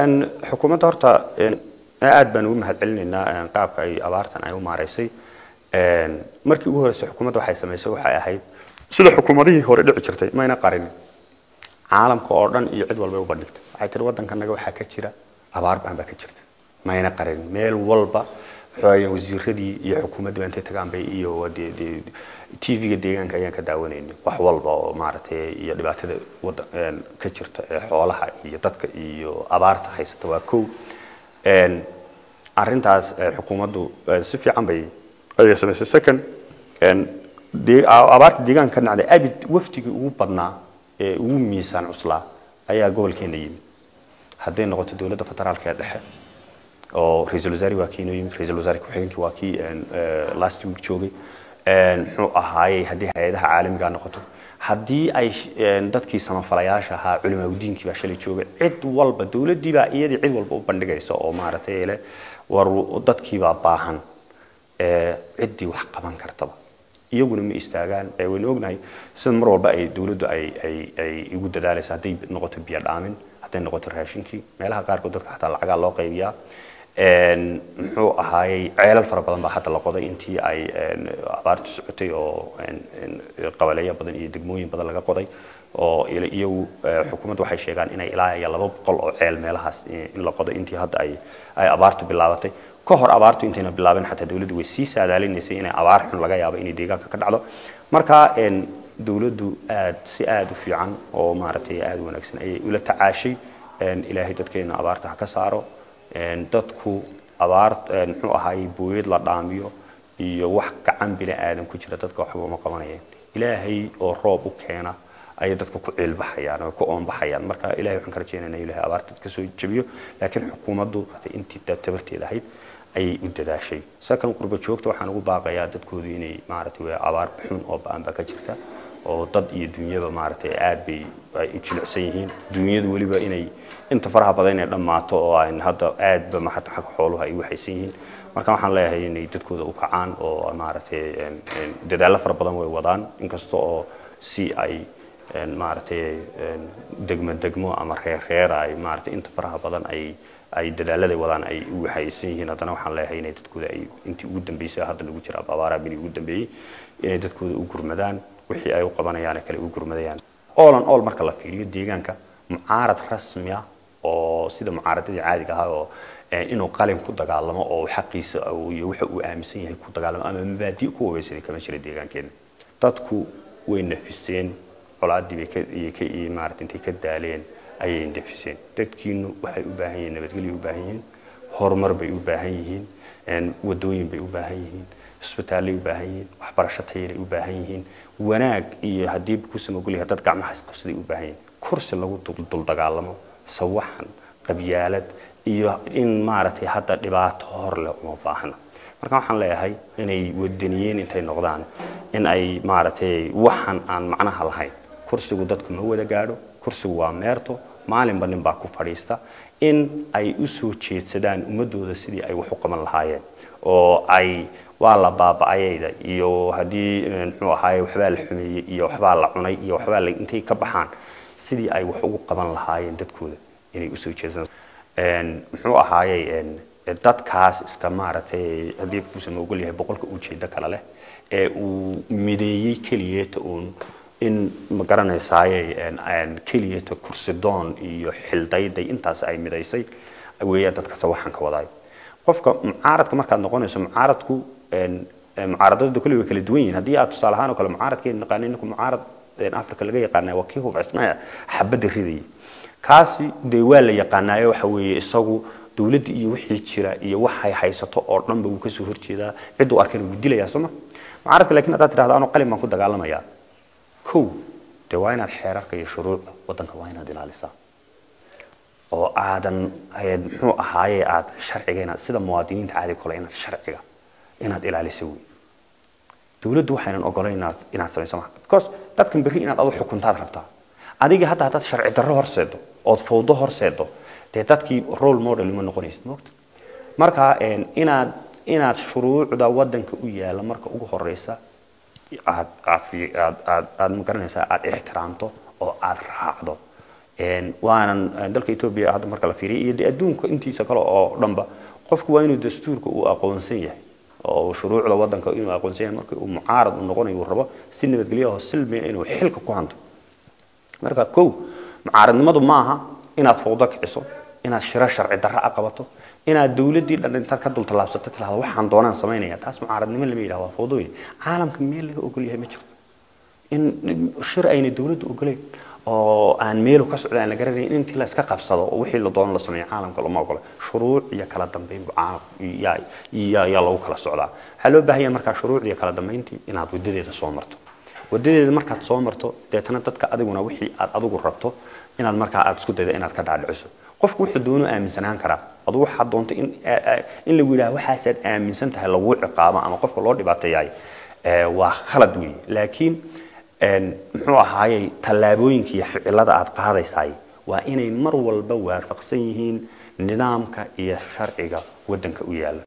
xukuumadda horta aad baan ugu mahadcelinaynaa qaabka ay abaartan ay u maaraysay. Markii ugu horreysay xukuumadda waxay samaysay waxay ahayd sida xukuumadihii hore dhici jirtay mayna qarinin. Caalamka oo dhan iyo cid walbay u bandhigtay. Waxay tiri waddankanaga waxaa ka jira abaar baan baa ka jirta mayna qarinin. Meel walba wasiiradii iyo xukuumadda intay tagaan bay iyo tv-ga deegaanka ayaan ka daawanaynay wax walba oo maaragtay iyo dhibaatada waddan ka jirta ee xoolaha iyo dadka iyo abaarta haysata waa kow. Arrintaas xukuumaddu si fiican bay ayay samaysay second abaarta deegaanka ka dhacday abid wafdigii ugu badnaa ee ugu miisaan cuslaa ayaa gobolkeena yimid. Hadday noqoto dowladda federaalka ee dhexe oo ra'iisul wasaare waa kii yimid. Ra'iisul wasaare ku-xigeenkii waa kii last week joogay. Muxuu ahaayey haddii hay'adaha caalamiga noqoto. Haddii ay dadkii samafalayaasha ahaa culimaagudiinkii baa shalay joogay. Cid walba dowladdii baa iyadii cid walba u bandhigaysa oo maaragtay le war dadkii baa baahan ciddii wax qaban kartaba. Iyaguna ma istaagaan. Waynu ognahay sida mar walba ay dowladdu ay ay ay igu dadaalaysa hadday noqoto biyo hadday noqoto raashinkii. Meelaha qaarkood dadka xataa lacagaa loo qaybiyaa muxuu ahaayey ceelal fara badan baa hadda la qoday. Intii ay abaartu socotay oo qabaleeyo badan iyo degmooyin badan laga qoday oo iyagu xukuumaddu waxay sheegaan inay ilaa iyo laba boqol oo ceel meelahaas in la qoday intii hadda ay ay abaartu bilaabatay. Ka hor abaartu intayna bilaabin xataa dowladdu way sii saadaalinaysay inay abaar xun laga yaabo inay deegaanka ka dhacdo. Marka dowladdu aad si aad u fiican oo maaragtay aad u wanaagsan ayay ula tacaashay. Ilaahay dadkeena abaarta ha ka saaro dadku abaar muxuu ahaayey booyad la dhaamiyo iyo wax gacan bini aadan ku jira dadka waxba uma qabanayeen. Ilaahay oo roob u keena ayay dadku ku ciilbaxayaan oo ku oonbaxayaan. Marka ilahay waxaan ka rajaynaynaa ilahay abaarta ka soo jabiyo laakiin xukuumaddu intii tabarteeda ahayd ayay u dadaashay. Sakan qurba joogta waxaan ugu baaqayaa dadkoodu inay maaragtay abaar xun oo ba'an baa ka jirta oo dad iyo dunyaba maaragtay aad bay ay u jilicsan yihiin. Dunyadu weliba inay inta faraha badan inay dhammaato oo aan hadda aadba maxata xagga xooluhu ay waxaysan yihiin. Marka waxaan leeyahay inay dadkooda u kacaan oo maaragtay dadaallo fara badan way wadaan. Inkasta oo si ay maaragtay degmo degmo ama reer reer ay maaragtay inta faraha badan ay ay dadaaladay wadaan ay u waxaysan yihiin. Haddana waxaan leeyahay inay dadkooda ay intii ugu dambeysay hadda lagu jira abaaraha bini ugu dambeeyey inay dadkooda u gurmadaan wixii ay u qabanayaan kale u gurmadayaan. On all marka la fiiriyo deegaanka mucaarad rasmi ah oo sida mucaaradadii caadiga ahaa oo inuu qalin ku dagaalamo oo xaqiisa iyo waxa uu aaminsan yahay ku dagaalamo ama mabaadi ku wabeysaday kama jira deegaankeena dadku way nafiseen colaadii ka daaleen ayay nafiseen. Dadkiinu waxay u baahan yihiin nabadgelyo u baahan yihiin horumar bay u baahan yihiin wadooyin bay u baahan yihiin isbitaallay u baahan yihiin waxbarasho tayaray u baahan yihiin wanaag iyo haddii ku dad gacmaha isqabsaday u baahan yihiin. Kursi lagu dul dagaalamo sawaxan qabyaalad iyo in maaragtay hadda dhibaato hor leh uma baahna. Marka waxaan leeyahay inay wadaniyiin intay noqdaan in ay maaragtay waxan aan macnaha lahayn. Kursigu dadku ma wada gaadho kursigu waa meerto maalinba nin baa ku fadhiista. In ay u soo jeedsadaan ummadooda sidii ay wax u qaban lahaayeen oo ay waa la baaba'ayayda iyo haddii muxuu ahaaye waxbaa la xumeeyey iyo waxbaa la cunay iyo waxbaa la intay ka baxaan sidii ay wax ugu qaban lahaayeen dadkooda inay u soo jeedsadaan muxuu ahaayey dadkaas iska maaragtay haddii kuusan ogol yahay boqolka ujeedo kale leh ee uu mideeyey keliyeeta uun in ma garanaysaaye keliyeeta kursidoon iyo xildayday intaas ay midaysay weeyaa dadka sawaxanka wadaay. Qofka mucaaradka markaad noqonayso mucaaradku tusaale ahaan oo kale mucaaradkeena naqaanay ninku mucaarad africa laga yaqaanaa waa kii hubcisnaya xabadda ridayay kaasi dee waa la yaqaanaayo waxa weeye isagu dowladda iyo wixii jira iyo waxay haysato oo dhanba wuu kasoo horjeedaa cidduu arkayna wuu dilayaa sooma mucaaradka laakiin haddaad tirahdo anuu qalin baan ku dagaalamayaa kow dee waa inaad xeerarka iyo shuruucda waddanka waa inaad ilaalisaa oo aadan muxuu ahaaye aad sharciga inaad sida muwaadiniinta caadi kale inaad sharciga inaad ilaaliso wey dowladdu waxaynan ogolayn inaad inaad samayso maa because dadkan berri inaad adu xukuntaad rabtaa. Adiga hadda haddaad sharci darro horseedo ood fawdo horseedo dee dadkii role model ma noqonaysid moogta marka inaad inaad shuruucda waddanka u yaalla marka ugu horeysa aad aad aad aad aad ma garanaysaa aad ixtiraamto oo aad raacdo. Waanan dalka etoobiya hadda marka la fiiriya iyo adduunka intiisa kale oo dhanba qofku waa inuu dastuurka uu aqoonsan yahay oo shuruucda wadanka inuu aqoonsan yahay uu mucaarad u rabo si nabadgelyo oo silmiya inuu xilka ku hanto. Marka kow mucaaradnimadu maaha inaad fawdo kiciso inaad shiro sharci darro a qabato inaad dowladdii dhan intaad ka dultallaabsato tirahdo waxaan doonaan samaynaya. Taas mucaaradnimo lama yidhaha waa fawdooyin. Caalamka meel laga ogol ma jirto. In shir ayna dowladdu ogoleyn oo aan meelu ka socda aan la garanayn in intii la qabsado oo wixii la doono la sameeyo caalamka lama ogola. Shuruuc iyo kala dambeyn yaa lagu kala socdaa. Waxaa loo baahan yahay markaa shuruuc iyo kala dambeyntii inaad wadadeeda soo marto. Wadadeeda markaad soo marto deetana dadka adiguna wixii aad adigu rabto inaad markaa aad isku dayda inaad ka dhaadhiciso. Qofku wuxuu doono aaminsanaan karaa. Adu waxaad doonto in in lagu yidhaha waxaasaad aaminsan tahay lagu ciqaabo ama qofka loo dhibaateeyaay waa khalad weeye laakiin muxuu ahaayey tallaabooyinka iyo ficilada aad qaadaysaay waa inay mar walba waafaqsan yihiin nidaamka iyo sharciga waddanka u yaalla